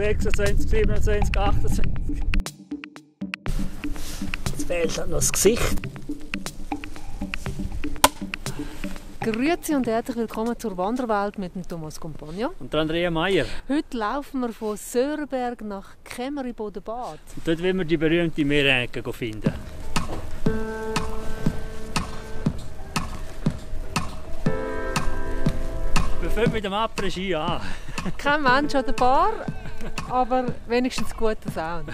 26, 27, 28. Jetzt fehlt halt noch das Gesicht. Grüezi und herzlich willkommen zur Wanderwelt mit dem Thomas Compagno. Und der Andrea Meier. Heute laufen wir von Sörenberg nach Kämmeriboden-Bad. Und dort wollen wir die berühmte Meerenke finden. Wir fangen mit dem Après-Ski an. Kein Mensch an der Bar, aber wenigstens guter Sound.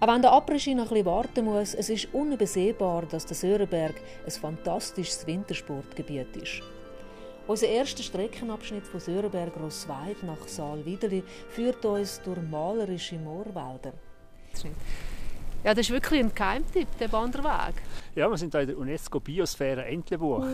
Auch wenn der Après-Ski noch ein bisschen warten muss, es ist unübersehbar, dass der Sörenberg ein fantastisches Wintersportgebiet ist. Unser erster Streckenabschnitt von Sörenberg-Rossweid nach Saalwiedeli führt uns durch malerische Moorwälder. Ja, das ist wirklich ein Geheimtipp, der Wanderweg. Ja, wir sind hier in der UNESCO-Biosphäre Entlebuch.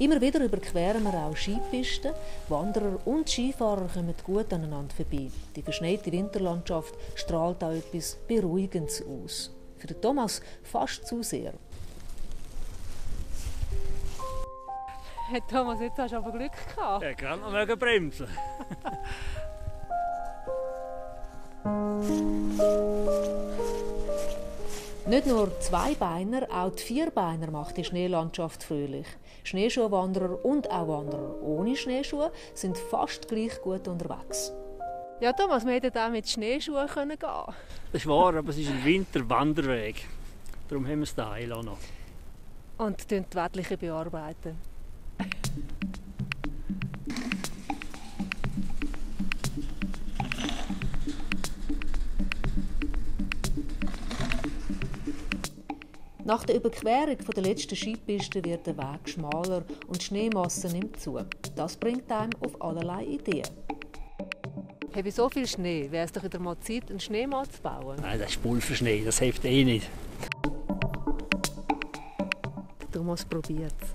Immer wieder überqueren wir auch Skipisten. Wanderer und Skifahrer kommen gut aneinander vorbei. Die verschneite Winterlandschaft strahlt auch etwas Beruhigendes aus. Für den Thomas fast zu sehr. Hey Thomas, jetzt hast du aber Glück gehabt. Ja, gerade noch bremsen. Nicht nur Zweibeiner, auch die Vierbeiner macht die Schneelandschaft fröhlich. Schneeschuhwanderer und auch Wanderer ohne Schneeschuhe sind fast gleich gut unterwegs. Ja, Thomas, wir hätten auch mit Schneeschuhen gehen können. Das ist wahr, aber es ist ein Winterwanderweg. Darum haben wir es hier noch. Und die Wettliche bearbeiten. Nach der Überquerung der letzten Skipiste wird der Weg schmaler und die Schneemasse nimmt zu. Das bringt einem auf allerlei Ideen. Hey, bei so viel Schnee wäre es doch wieder mal Zeit, einen Schneemann zu bauen. Nein, das ist Pulverschnee, das hilft eh nicht. Thomas probiert es.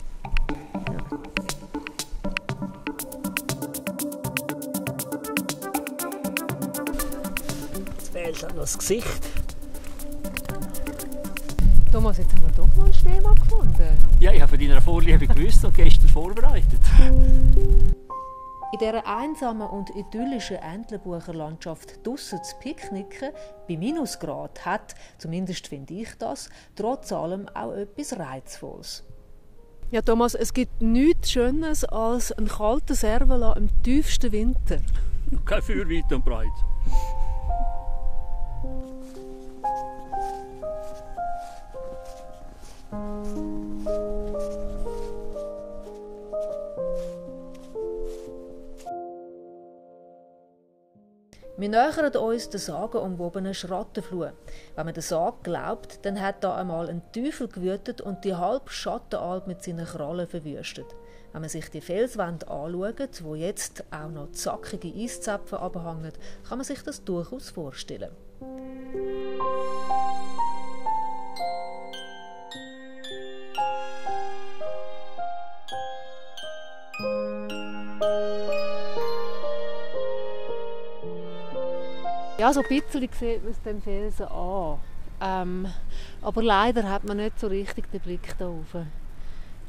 Jetzt fehlt noch das Gesicht. Thomas, jetzt haben wir doch noch einen Schneemann gefunden. Ja, ich habe von deiner Vorliebe gewusst und gestern vorbereitet. In dieser einsamen und idyllischen Entlebucher Landschaft draussen zu picknicken, bei Minusgrad, hat, zumindest finde ich das, trotz allem auch etwas Reizvolles. Ja, Thomas, es gibt nichts Schönes als ein kalter Servola im tiefsten Winter. Kein Feuer weit und breit. Wir nähern uns der sagenumwobenen Schrattenfluh. Wenn man der Sage glaubt, dann hat da einmal ein Teufel gewütet und die halbe Schattenalp mit seinen Krallen verwüstet. Wenn man sich die Felswände anschaut, wo jetzt auch noch zackige Eiszapfen abhängen, kann man sich das durchaus vorstellen. Ja, so ein bisschen sieht man es dem Felsen an. Ähm, aber leider hat man nicht so richtig den Blick da oben.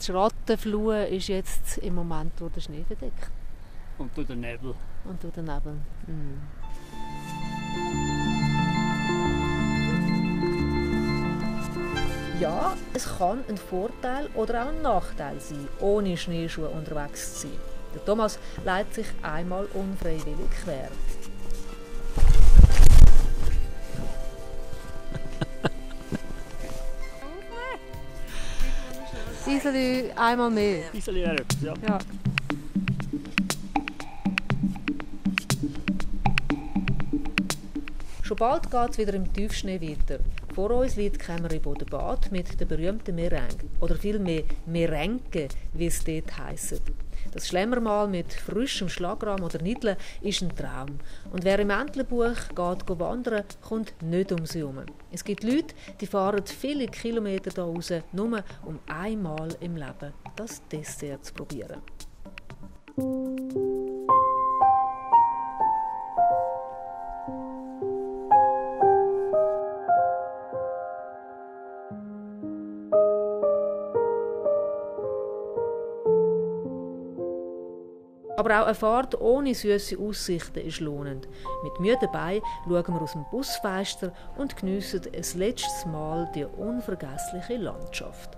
Die Schrattenflur ist jetzt im Moment durch den Schnee verdeckt. Und durch den Nebel. Und durch den Nebel. Mhm. Ja, es kann ein Vorteil oder auch ein Nachteil sein, ohne Schneeschuhe unterwegs zu sein. Der Thomas leitet sich einmal unfreiwillig quer. Iseli einmal mehr. Iseli wäre etwas, ja. ja. Schon bald geht es wieder im Tiefschnee weiter. Vor uns liegt Kämmeribodenbad mit der berühmten Merengue. Oder vielmehr Merenke, wie es dort heisst. Das Schlemmermal mit frischem Schlagrahm oder Nidle ist ein Traum. Und wer im Entlebuch geht wandern, kommt nicht um sie herum. Es gibt Leute, die fahren viele Kilometer da raus, nur um einmal im Leben das Dessert zu probieren. Aber auch eine Fahrt ohne süße Aussichten ist lohnend. Mit müden Beinen schauen wir aus dem Busfenster und geniessen ein letztes Mal die unvergessliche Landschaft.